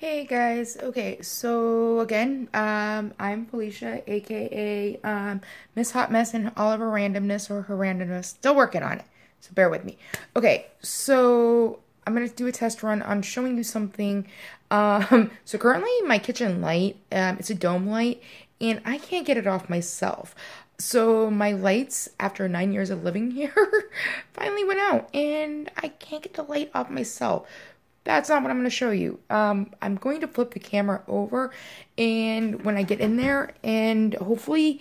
Hey guys, okay, so again, um, I'm Felicia, aka um, Miss Hot Mess and all of Oliver Randomness or her randomness. Still working on it, so bear with me. Okay, so I'm gonna do a test run on showing you something. Um, so currently my kitchen light, um, it's a dome light, and I can't get it off myself. So my lights, after nine years of living here, finally went out, and I can't get the light off myself that's not what I'm going to show you. Um, I'm going to flip the camera over and when I get in there and hopefully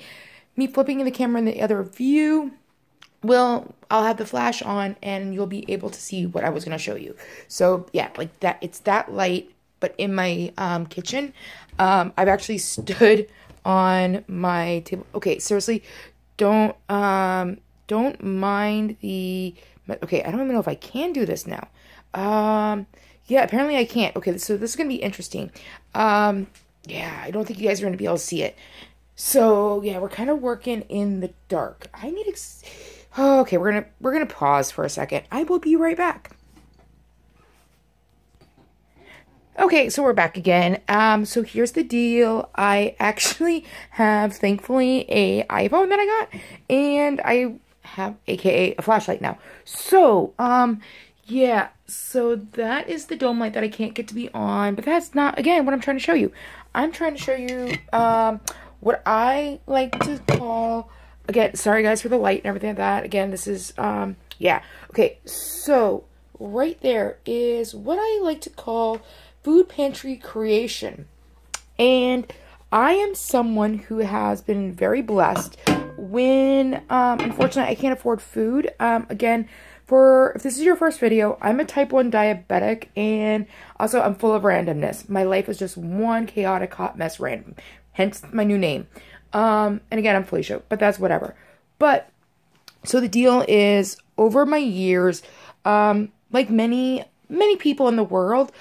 me flipping the camera in the other view will I'll have the flash on and you'll be able to see what I was going to show you. So yeah, like that, it's that light, but in my um, kitchen, um, I've actually stood on my table. Okay, seriously, don't, um, don't mind the, okay, I don't even know if I can do this now. Um, yeah, apparently I can't. Okay, so this is going to be interesting. Um, yeah, I don't think you guys are going to be able to see it. So, yeah, we're kind of working in the dark. I need ex- oh, okay, we're going to we're going to pause for a second. I will be right back. Okay, so we're back again. Um, so here's the deal. I actually have, thankfully, a iPhone that I got, and I have, aka, a flashlight now. So, um, yeah, so that is the dome light that I can't get to be on, but that's not, again, what I'm trying to show you. I'm trying to show you um, what I like to call, again, sorry guys for the light and everything like that. Again, this is, um, yeah. Okay, so right there is what I like to call food pantry creation. And I am someone who has been very blessed when, um, unfortunately, I can't afford food. Um, again, for if this is your first video, I'm a type 1 diabetic and also I'm full of randomness. My life is just one chaotic hot mess random. Hence my new name. Um, and again, I'm Felicia, but that's whatever. But so the deal is over my years, um, like many, many people in the world,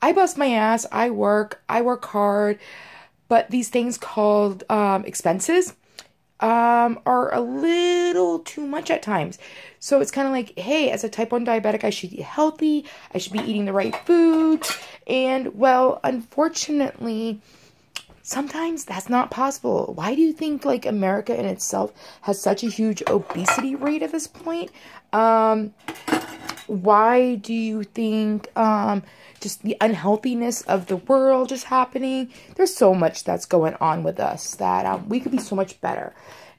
I bust my ass, I work, I work hard, but these things called um, expenses um, are a little too much at times. So it's kind of like, hey, as a type 1 diabetic, I should eat healthy, I should be eating the right foods. And well, unfortunately, sometimes that's not possible. Why do you think like America in itself has such a huge obesity rate at this point? Um, why do you think um, just the unhealthiness of the world is happening? There's so much that's going on with us that um, we could be so much better.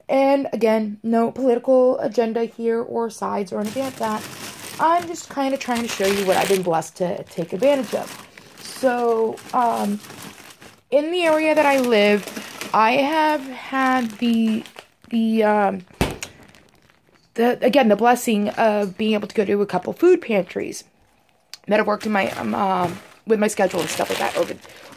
And again, no political agenda here or sides or anything like that. I'm just kind of trying to show you what I've been blessed to take advantage of. So, um, in the area that I live, I have had the the um, the again the blessing of being able to go to a couple food pantries that have worked in my um, um, with my schedule and stuff like that over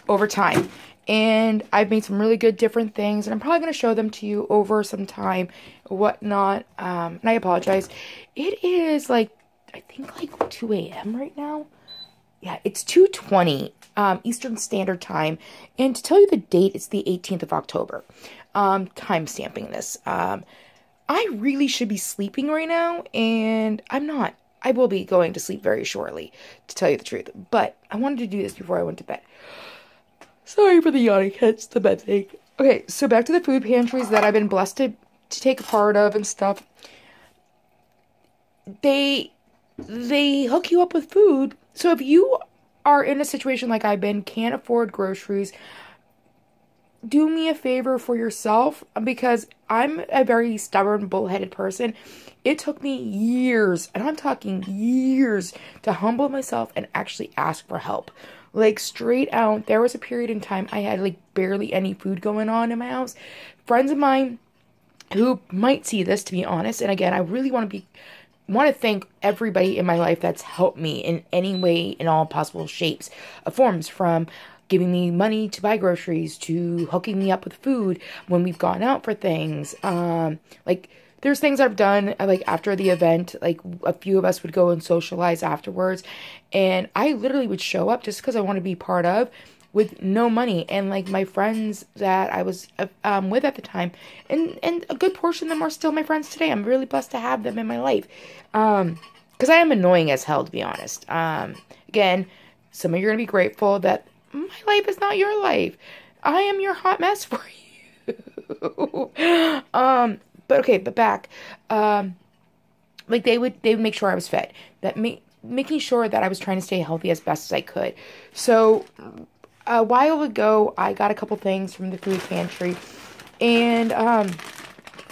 over time. And I've made some really good different things, and I'm probably going to show them to you over some time, whatnot. Um, and I apologize. It is like I think like 2 a.m. right now. Yeah, it's 2:20 um, Eastern Standard Time, and to tell you the date, it's the 18th of October. Um, time stamping this. Um, I really should be sleeping right now, and I'm not. I will be going to sleep very shortly, to tell you the truth. But I wanted to do this before I went to bed. Sorry for the yawning, it's the bed thing. Okay, so back to the food pantries that I've been blessed to, to take part of and stuff. They they hook you up with food. So if you are in a situation like I've been, can't afford groceries, do me a favor for yourself because I'm a very stubborn, bullheaded person. It took me years, and I'm talking years, to humble myself and actually ask for help. Like, straight out, there was a period in time I had like barely any food going on in my house. Friends of mine who might see this, to be honest, and again, I really want to be want to thank everybody in my life that's helped me in any way in all possible shapes forms from giving me money to buy groceries to hooking me up with food when we've gone out for things. Um, like there's things I've done like after the event, like a few of us would go and socialize afterwards, and I literally would show up just because I want to be part of with no money and like my friends that I was uh, um, with at the time and and a good portion of them are still my friends today. I'm really blessed to have them in my life. Um cuz I am annoying as hell to be honest. Um again, some of you are going to be grateful that my life is not your life. I am your hot mess for you. um, but okay, but back. Um, like they would they would make sure I was fed. That making sure that I was trying to stay healthy as best as I could. So a while ago, I got a couple things from the food pantry, and um,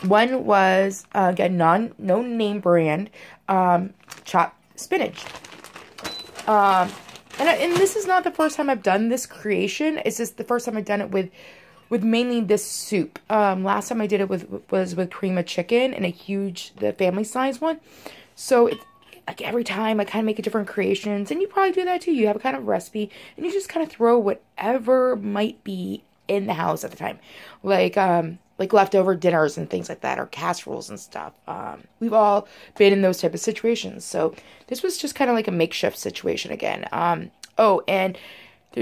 one was uh, again non no name brand um, chopped spinach. Um, and and this is not the first time I've done this creation. It's just the first time I've done it with with mainly this soup. Um, last time I did it with was with cream of chicken and a huge the family size one. So like every time I kind of make a different creations, and you probably do that too. You have a kind of recipe, and you just kind of throw whatever might be in the house at the time, like um like leftover dinners and things like that, or casseroles and stuff. Um, we've all been in those type of situations, so this was just kind of like a makeshift situation again. Um, oh, and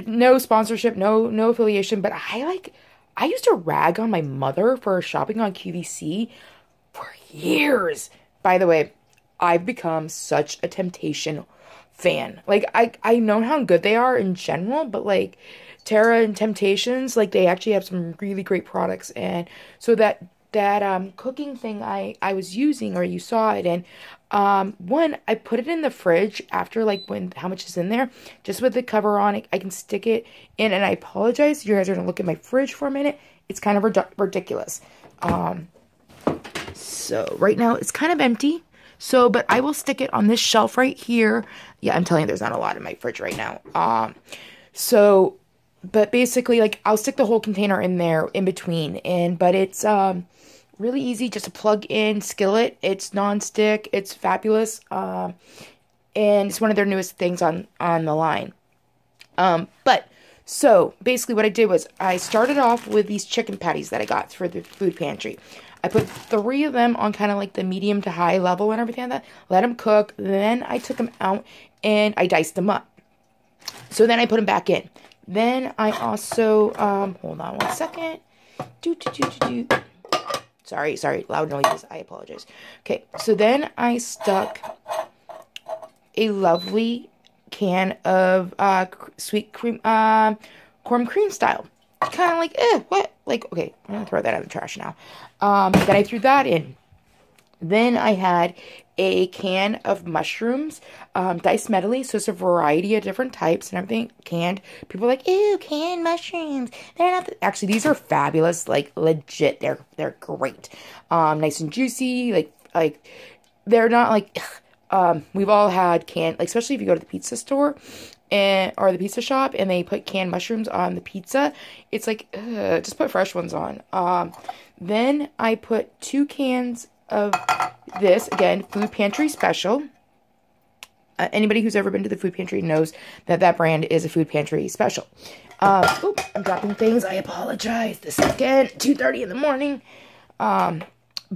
no sponsorship, no no affiliation, but I like I used to rag on my mother for shopping on QVC for years. By the way, I've become such a temptation fan. Like I I know how good they are in general, but like Tara and Temptations, like they actually have some really great products. And so that that um cooking thing I I was using or you saw it and um one I put it in the fridge after like when how much is in there just with the cover on it. I can stick it in and I apologize. You guys are to look at my fridge for a minute. It's kind of ridiculous. Um so right now it's kind of empty. So, but I will stick it on this shelf right here. Yeah, I'm telling you, there's not a lot in my fridge right now. Um, so, but basically, like, I'll stick the whole container in there in between. And, but it's, um, really easy just to plug in skillet. It's non-stick. It's fabulous. Um, and it's one of their newest things on, on the line. Um, but, so basically what I did was I started off with these chicken patties that I got for the food pantry. I put three of them on kind of like the medium to high level and everything like that. Let them cook. Then I took them out and I diced them up. So then I put them back in. Then I also, um, hold on one second. Do, do, do, do, do. Sorry, sorry, loud noises. I apologize. Okay, so then I stuck a lovely can of uh, sweet cream, uh, corn cream style kind of like, eh, what? Like, okay, I'm gonna throw that out of the trash now. Um, then I threw that in. Then I had a can of mushrooms, um, diced medley, so it's a variety of different types and everything canned. People are like, ew, canned mushrooms. They're not, the actually, these are fabulous, like, legit, they're, they're great. Um, nice and juicy, like, like, they're not like, um, we've all had canned, like, especially if you go to the pizza store, and or the pizza shop and they put canned mushrooms on the pizza it's like ugh, just put fresh ones on um then i put two cans of this again food pantry special. Uh, anybody who's ever been to the food pantry knows that that brand is a food pantry special. Oop, i'm dropping things. I apologize. The second 2:30 in the morning. Um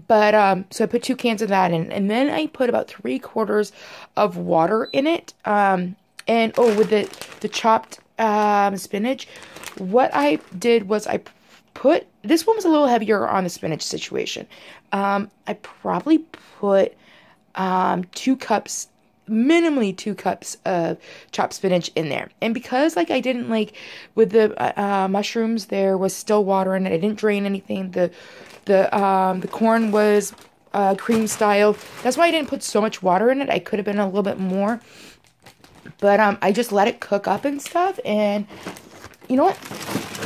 but um so i put two cans of that in and then i put about three quarters of water in it. Um and oh, with the the chopped um, spinach, what I did was I put this one was a little heavier on the spinach situation. Um, I probably put um, two cups minimally two cups of chopped spinach in there and because like i didn't like with the uh, uh, mushrooms there was still water in it i didn't drain anything the the um the corn was uh cream style that's why i didn't put so much water in it i could have been a little bit more but um, I just let it cook up and stuff. And you know what?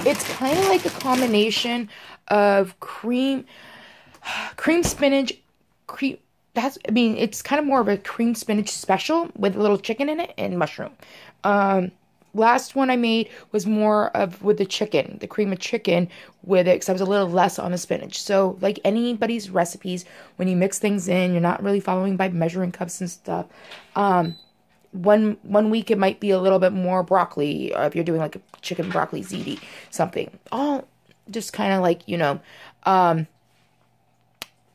It's kind of like a combination of cream, cream spinach, cream. That's, I mean, it's kind of more of a cream spinach special with a little chicken in it and mushroom. Um, last one I made was more of with the chicken, the cream of chicken with it, because I was a little less on the spinach. So, like anybody's recipes, when you mix things in, you're not really following by measuring cups and stuff. Um, one one week it might be a little bit more broccoli uh, if you're doing like a chicken broccoli ziti something. All just kind of like you know um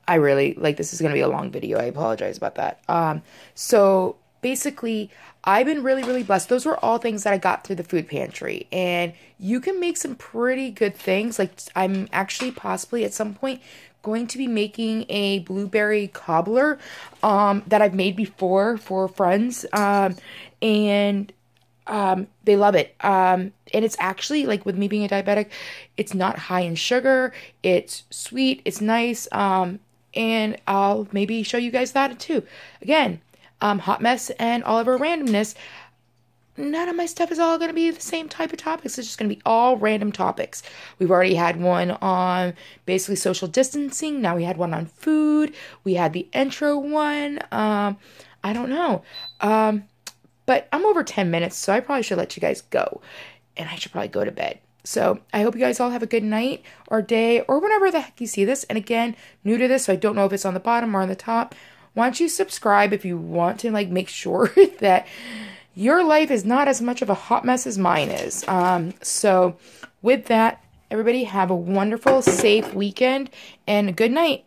i really like this is gonna be a long video i apologize about that. Um so basically i've been really really blessed. Those were all things that i got through the food pantry and you can make some pretty good things. Like i'm actually possibly at some point going to be making a blueberry cobbler um, that I've made before for friends. Um, and um, they love it. Um, and it's actually like with me being a diabetic, it's not high in sugar. It's sweet. It's nice. Um, and I'll maybe show you guys that too. Again, um, hot mess and all of our randomness. None of my stuff is all going to be the same type of topics. It's just going to be all random topics. We've already had one on basically social distancing. Now we had one on food. We had the intro one. Um, I don't know. Um, but I'm over 10 minutes, so I probably should let you guys go. And I should probably go to bed. So I hope you guys all have a good night or day or whenever the heck you see this. And again, new to this, so I don't know if it's on the bottom or on the top. Why don't you subscribe if you want to like make sure that your life is not as much of a hot mess as mine is. Um, so with that, everybody have a wonderful, safe weekend and good night.